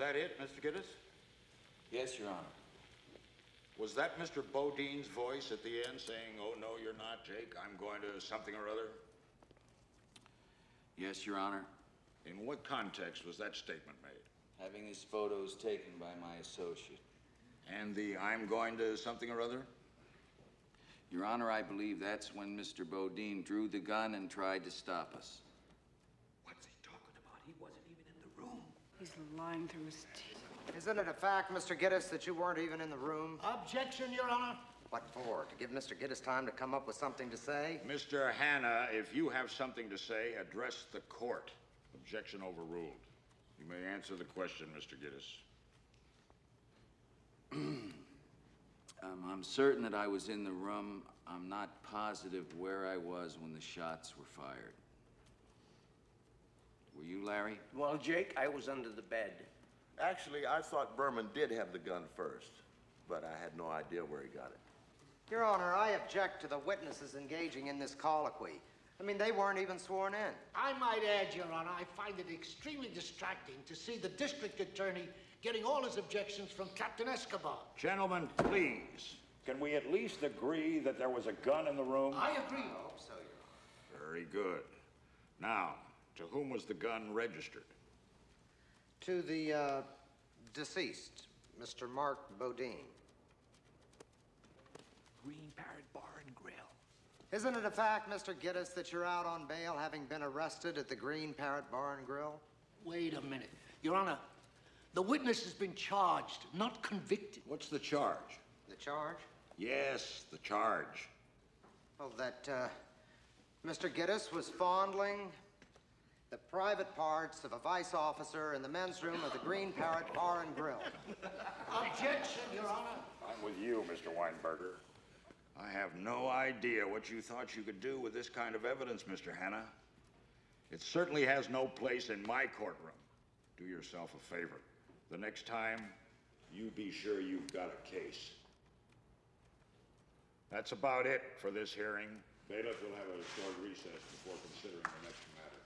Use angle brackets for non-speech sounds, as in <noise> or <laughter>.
that it, Mr. Gittes? Yes, Your Honor. Was that Mr. Bodine's voice at the end saying, oh, no, you're not, Jake, I'm going to something or other? Yes, Your Honor. In what context was that statement made? Having his photos taken by my associate. And the I'm going to something or other? Your Honor, I believe that's when Mr. Bodine drew the gun and tried to stop us. What's he talking about? He wasn't even in the room. He's lying through his teeth. Isn't it a fact, Mr. Gittes, that you weren't even in the room? Objection, Your Honor. What for? To give Mr. Gittes time to come up with something to say? Mr. Hanna, if you have something to say, address the court. Objection overruled. You may answer the question, Mr. Gittes. <clears throat> Um, I'm certain that I was in the room. I'm not positive where I was when the shots were fired. Were you, Larry? Well, Jake, I was under the bed. Actually, I thought Berman did have the gun first, but I had no idea where he got it. Your Honor, I object to the witnesses engaging in this colloquy. I mean, they weren't even sworn in. I might add, Your Honor, I find it extremely distracting to see the district attorney getting all his objections from Captain Escobar. Gentlemen, please. Can we at least agree that there was a gun in the room? I agree. I Hope so, Your Very good. Now, to whom was the gun registered? To the uh, deceased, Mr. Mark Bodine. Green Parrot Bar and Grill. Isn't it a fact, Mr. Gittes, that you're out on bail having been arrested at the Green Parrot Bar and Grill? Wait a minute. Your Honor, the witness has been charged, not convicted. What's the charge? The charge? Yes, the charge. Well, that uh, Mr. Gittes was fondling the private parts of a vice officer in the men's room of the Green Parrot Bar and Grill. Objection, Your Honor. I'm with you, Mr. Weinberger. I have no idea what you thought you could do with this kind of evidence, Mr. Hanna. It certainly has no place in my courtroom. Do yourself a favor. The next time, you be sure you've got a case. That's about it for this hearing. Bailiff will have a short recess before considering the next matter.